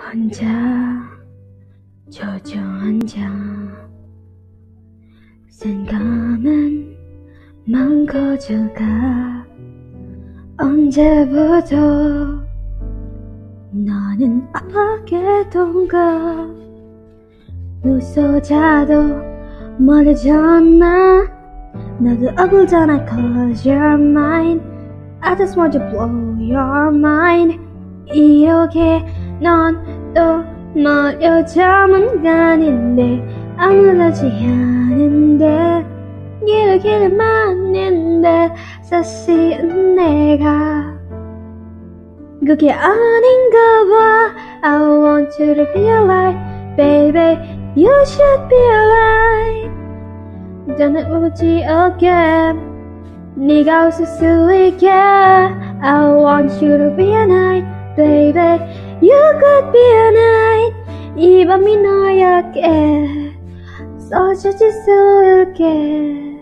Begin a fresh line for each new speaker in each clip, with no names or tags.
혼자 조조앉아 생각은 만 커져가 언제부터 너는 알게던가 웃어자도 멀어졌나? 나도 억울잖아 cause you're mine. I just want to blow your mind. 이렇게 넌또 멀어져만 가는데 아무렇지 않은데 이렇게는 많은데 사실은 내가 그게 아닌가 봐 I want you to be alive baby you should be alive 저는 울지 않게 네가 웃을 수 있게 I want you to be a night baby You could be a night 이 밤이 너에게 써주질 수 있게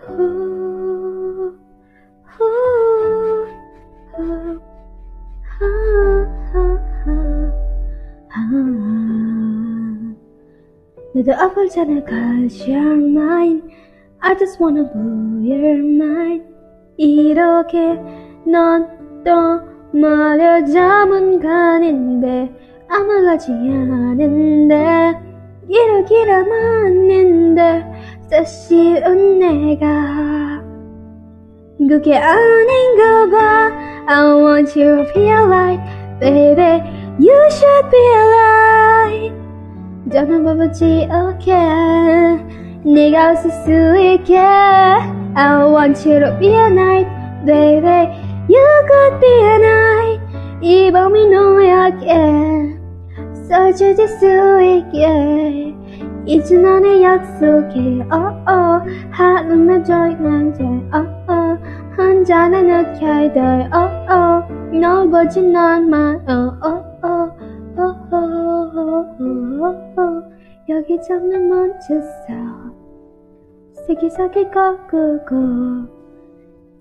후, 후, 후, 하, 하, 하. 너도 아플잖아 cause you're mine I just wanna blow your mind 이렇게 넌또 말려잠은 가는데 아무렇지 않은데 이러기라 맞는데 사실은 내가 그게 아닌가 봐 I want you to be alive baby you should be alive 저는 바보지 않게 네가 웃을 수 있게 I want you to be a night baby You could be a night 이 밤이 너에게 써주질 수 있게 이제 나는 약속해 oh, oh. 하루만 조용한데 oh, oh. 한 잔에 느껴야 돼 oh, oh. 널 보지 난만 oh, oh. 여기 잡는 멈췄어 세기사기 꺾고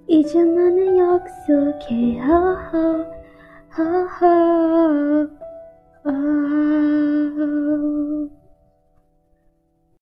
이제 나는 약속해 허허 oh.